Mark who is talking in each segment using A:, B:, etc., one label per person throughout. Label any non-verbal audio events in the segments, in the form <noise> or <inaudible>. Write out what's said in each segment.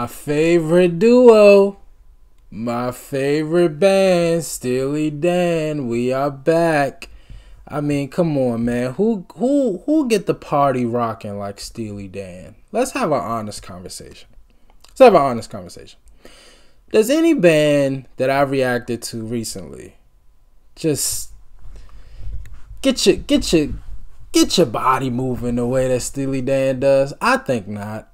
A: My favorite duo, my favorite band, Steely Dan. We are back. I mean, come on, man. Who who who get the party rocking like Steely Dan? Let's have an honest conversation. Let's have an honest conversation. Does any band that I've reacted to recently just get your get your get your body moving the way that Steely Dan does? I think not.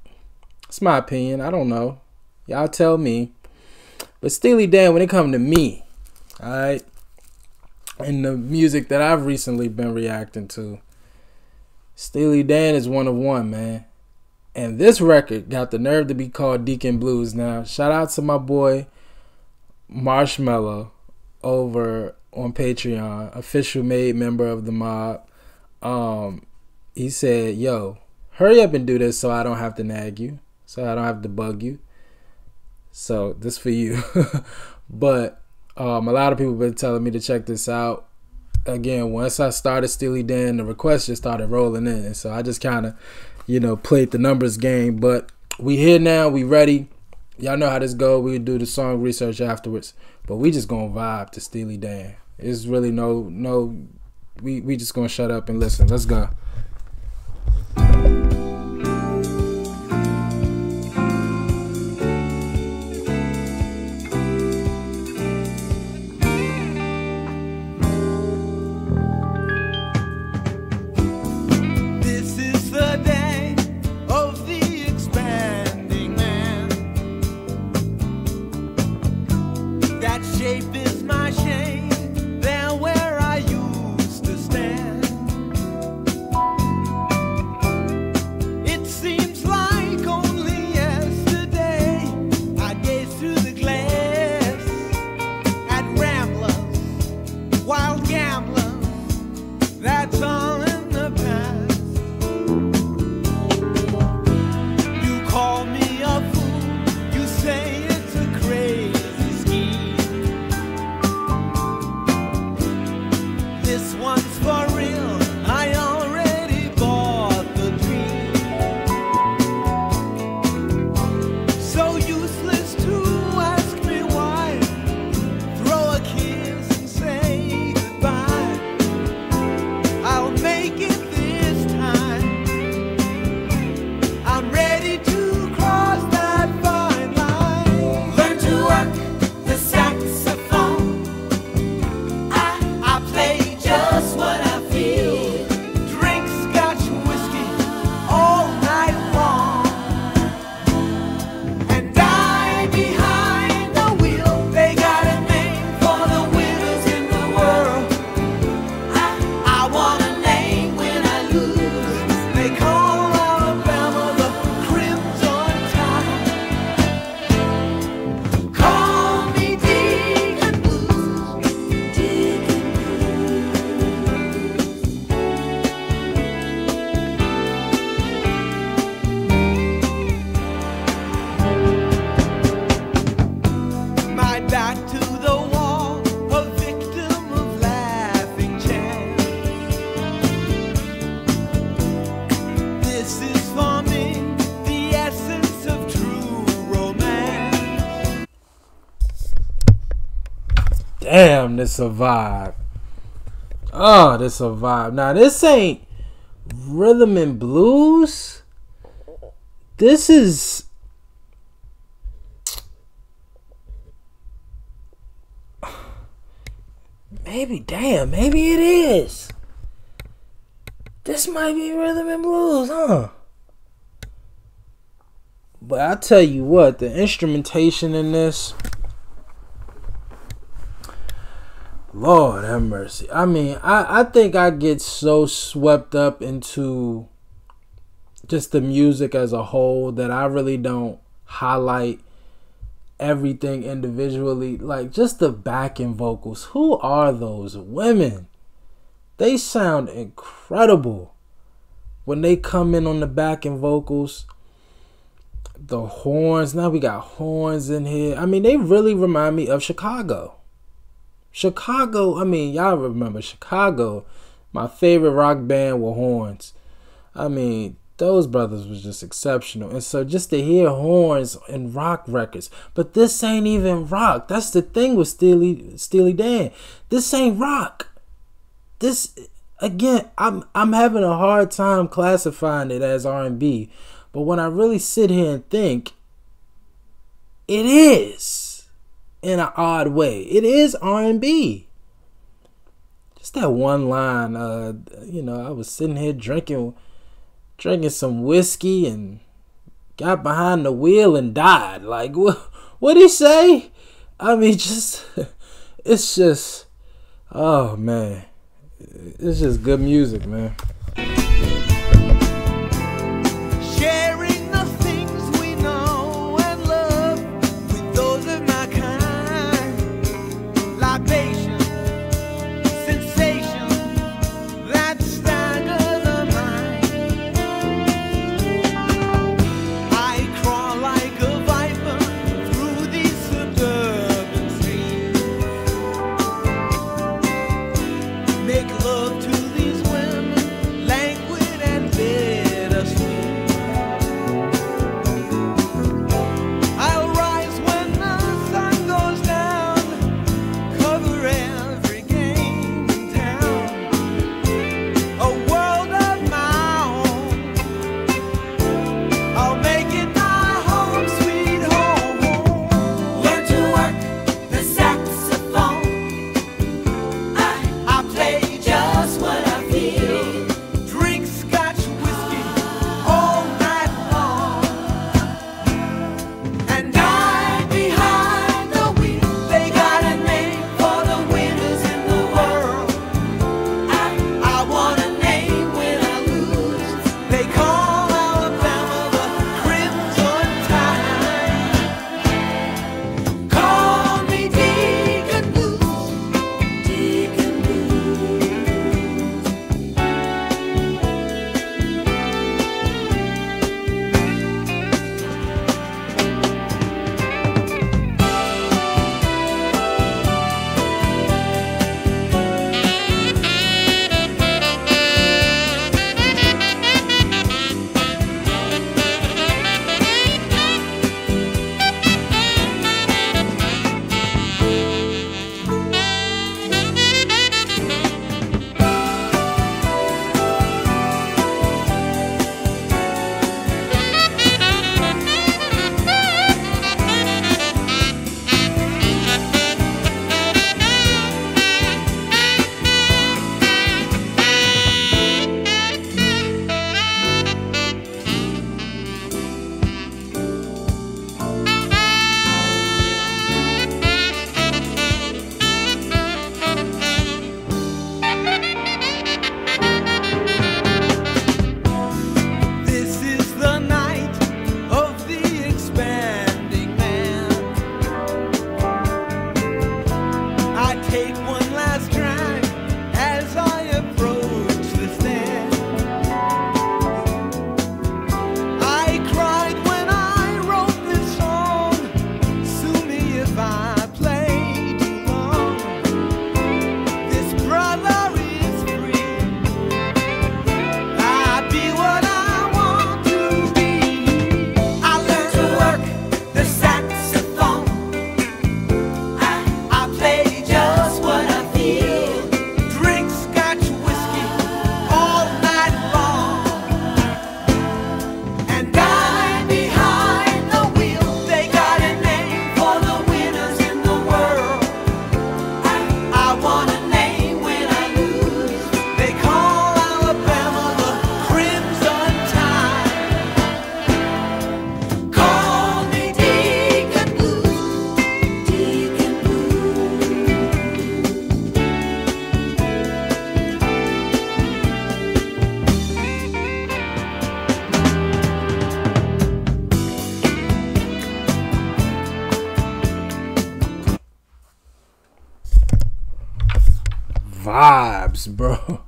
A: It's my opinion. I don't know. Y'all tell me. But Steely Dan, when it come to me, alright, and the music that I've recently been reacting to, Steely Dan is one of one, man. And this record got the nerve to be called Deacon Blues. Now, shout out to my boy Marshmello over on Patreon, official made member of the mob. Um, he said, "Yo, hurry up and do this so I don't have to nag you, so I don't have to bug you." So this for you. <laughs> but um, a lot of people been telling me to check this out. Again, once I started Steely Dan, the requests just started rolling in, so I just kind of, you know, played the numbers game. But we here now, we ready. Y'all know how this go. We do the song research afterwards, but we just gonna vibe to Steely Dan. It's really no no. We we just gonna shut up and listen. Let's go.
B: This one's for this a
A: vibe. Oh, this a vibe. Now this ain't rhythm and blues. This is maybe damn, maybe it is. This might be rhythm and blues, huh? But I tell you what, the instrumentation in this Lord have mercy. I mean, I, I think I get so swept up into just the music as a whole that I really don't highlight everything individually. Like just the backing vocals. Who are those women? They sound incredible when they come in on the backing vocals. The horns. Now we got horns in here. I mean, they really remind me of Chicago. Chicago, I mean, y'all remember Chicago, my favorite rock band with horns. I mean,
B: those brothers was just exceptional. And so just to hear horns and rock records, but this ain't even rock. That's the thing with Steely Steely Dan. This ain't rock. This again, I'm I'm having a hard time classifying it as R&B. But when I really sit here and think, it is in an odd way. It is R&B. Just that one line, uh, you know, I was sitting here drinking drinking some whiskey and got behind the wheel and died. Like what what he say? I mean <laughs> just it's just oh man. It's just good music, man. Vibes, bro.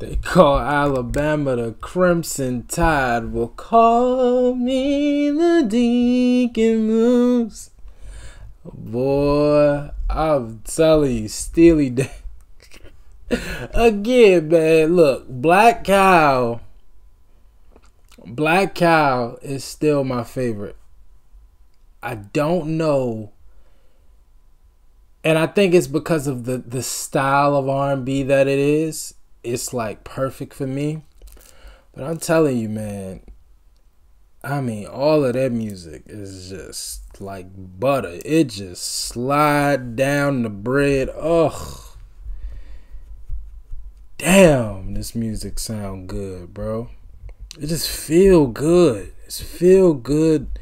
B: They call Alabama the Crimson Tide. Will call me the Deacon Blues. Boy, I'm telling you, Steely Dan. <laughs> Again, man, look, Black Cow
A: Black Cow is still my favorite. I don't know, and I think it's because of the the style of R and B that it is. It's like perfect for me. But I'm telling you, man. I mean, all of that music is just like butter. It just slide down the bread. Ugh. Damn, this music sound good, bro. It just feel good. It's feel good.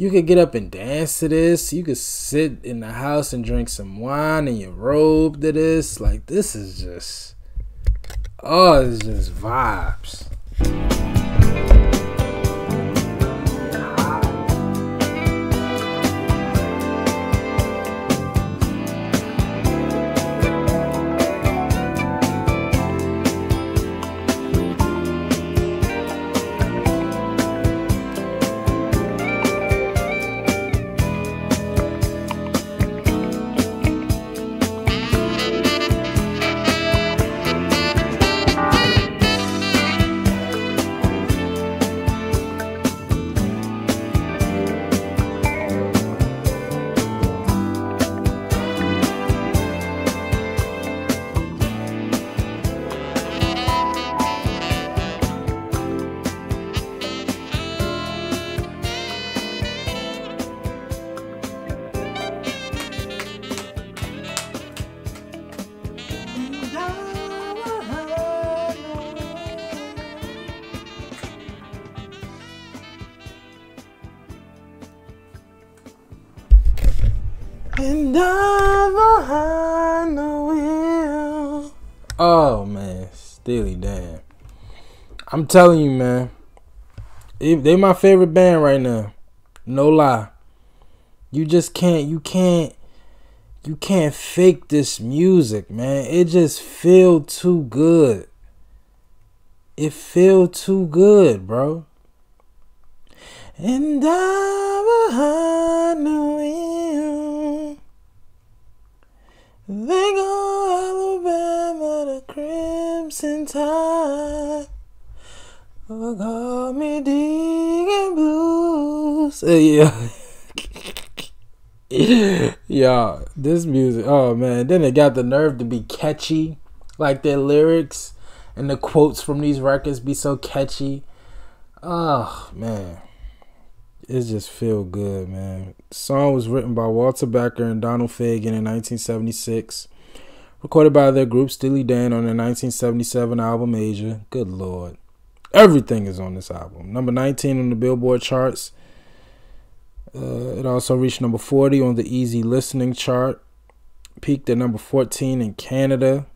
A: You could get up and dance to this. You could sit in the house and drink some wine in your robe to this. Like this is just oh, it's just vibes. And behind the wheel. Oh man, Steely Dan. I'm telling you, man. They, my favorite band right now. No lie. You just can't you can't you can't fake this music, man. It just feel too good. It feel too good, bro. And I'm behind the wheel. They go Alabama, the Crimson Tide. Oh, call me Deacon Blues. Uh, yeah. <laughs> yeah, this music. Oh man, then it got the nerve to be catchy, like their lyrics and the quotes from these records be so catchy. Oh man, it just feel good, man. The song was written by Walter Becker and Donald Fagen in 1976, recorded by their group Steely Dan on their 1977 album Aja. Good lord, everything is on this album. Number 19 on the Billboard charts. Uh, it also reached number 40 on the Easy Listening chart. Peaked at number 14 in Canada.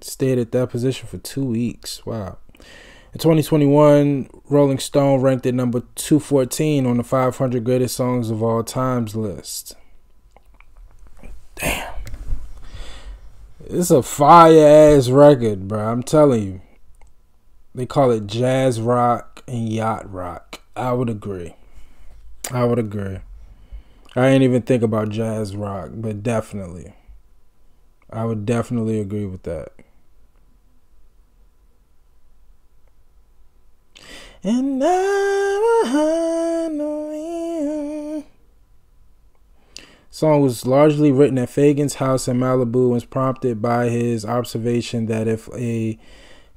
A: Stayed at that position for two weeks. Wow. In 2021, Rolling Stone ranked it number 214 on the 500 greatest songs of all times list. Damn. It's a fire ass record, bro. I'm telling you. They call it jazz rock and yacht rock. I would agree. I would agree. I ain't even think about jazz rock, but definitely. I would definitely agree with that. And behind the. Song was largely written at Fagen's house in Malibu and was prompted by his observation that if a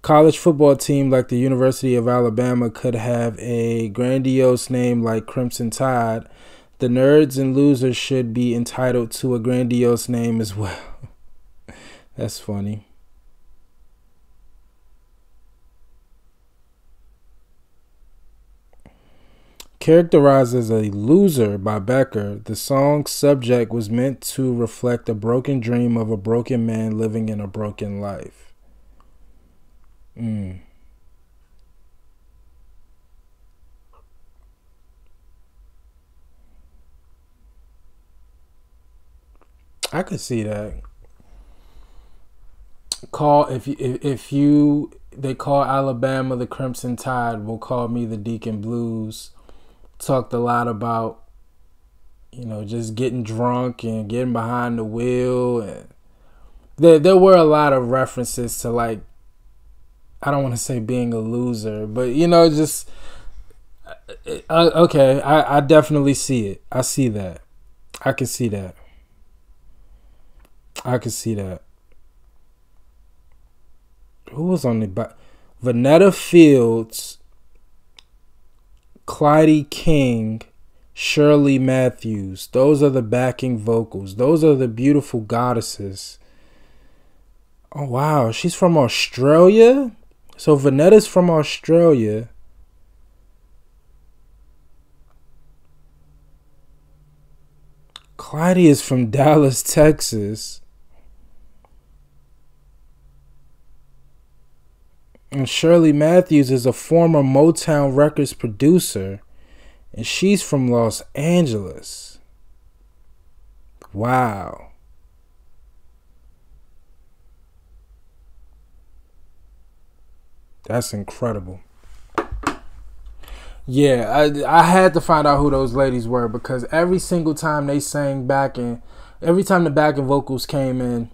A: college football team like the University of Alabama could have a grandiose name like Crimson Tide, the nerds and losers should be entitled to a grandiose name as well. <laughs> That's funny. Characterized as a loser by Becker, the song's subject was meant to reflect a broken dream of a broken man living in a broken life. Mm. I could see that. Call if you if, if you they call Alabama the Crimson Tide, will call me the Deacon Blues. Talked a lot about you know just getting drunk and getting behind the wheel and there there were a lot of references to like I don't want to say being a loser, but you know, just uh, okay. I, I definitely see it. I see that. I can see that. I can see that. Who was on the back? Venetta Fields, Clyde King, Sherlie Matthews. Those are the backing vocals. Those are the beautiful goddesses. Oh wow, she's from Australia. So Venetta's from Australia. Clyde is from <laughs> Dallas, Texas. And Sherlie Matthews is a former Motown Records producer, and she's from Los Angeles. Wow. That's incredible. Yeah, I I had to find out who those ladies were because every single time they sang back and every time the backing vocals came in,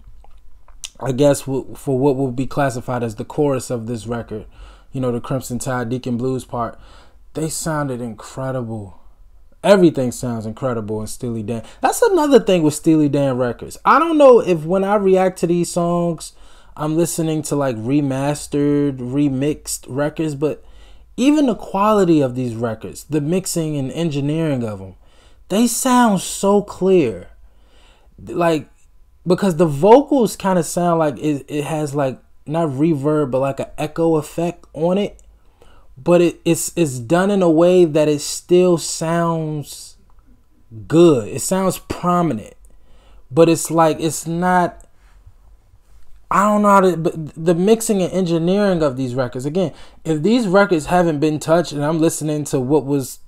A: I guess for what will be classified as the chorus of this record, you know, the Crimson Tide Deacon Blues part, they sounded incredible. Everything sounds incredible in Steely Dan. That's another thing with Steely Dan records. I don't know if when I react to these songs, I'm listening to like remastered, remixed records, but even the quality of these records, the mixing and engineering of them, they sound so clear. Like because the vocals kind of sound like it, it has like not reverb but like an echo effect on it but it, it's it's done in a way that it still sounds good it sounds prominent but it's like it's not I don't know how to, but the mixing and engineering of these records. Again, if these records haven't been touched and I'm listening to what was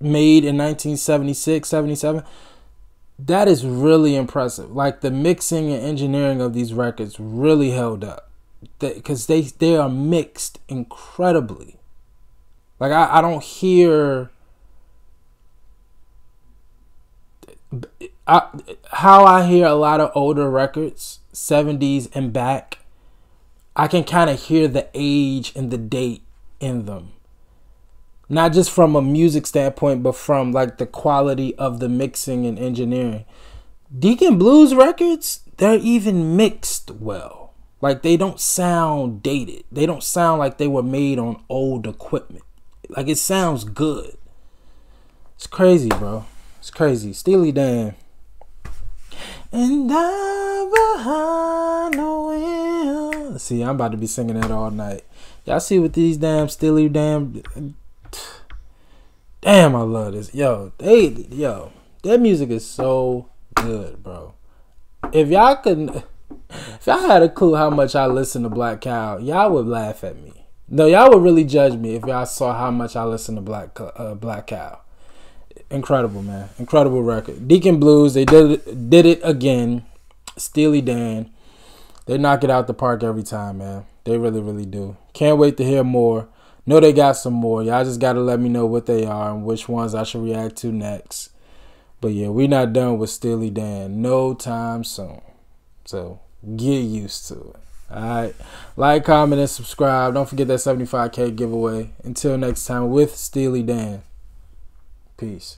A: made in 1976, 77, that is really impressive. Like the mixing and engineering of these records really held up. Because they, they are mixed incredibly. Like I, I don't hear I, how I hear a lot of older records 70s and back, I can kind of hear the age and the date in them. Not just from a music standpoint, but from like the quality of the mixing and engineering. Deacon Blues records, they're even mixed well. Like they don't sound dated. They don't sound like they were made on old equipment. Like it sounds good. It's crazy, bro. It's crazy. Steely Dan. And I behind the wheel. See, I'm about to be singing that all night. Y'all see what these damn Steely damn Damn, I love this. Yo, they yo, that music is so good, bro. If y'all could if y'all had a clue how much I listen to Black Cow, y'all would laugh at me. No, y'all would really judge me if y'all saw how much I listen to Black uh, Black Cow incredible, man. Incredible record. Deacon Blues, they did did it again. Steely Dan, they knock it out the park every time, man. They really, really do. Can't wait to hear more. Know they got some more. Y'all just gotta let me know what they are and which ones I should react to next. But yeah, we not done with Steely Dan no time soon. So get used to it. Alright. Like, comment, and subscribe. Don't forget that 75k giveaway. Until next time with Steely Dan. Peace.